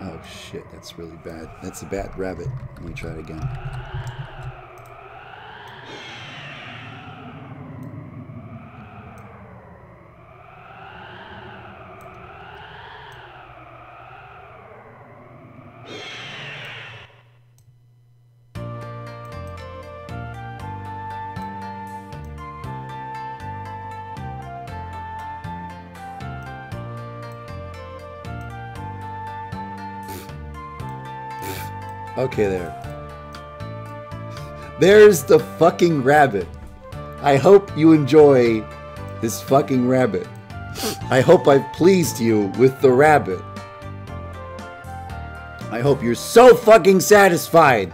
Oh shit, that's really bad. That's a bad rabbit. Let me try it again. Okay, there. There's the fucking rabbit. I hope you enjoy this fucking rabbit. I hope I've pleased you with the rabbit. I hope you're so fucking satisfied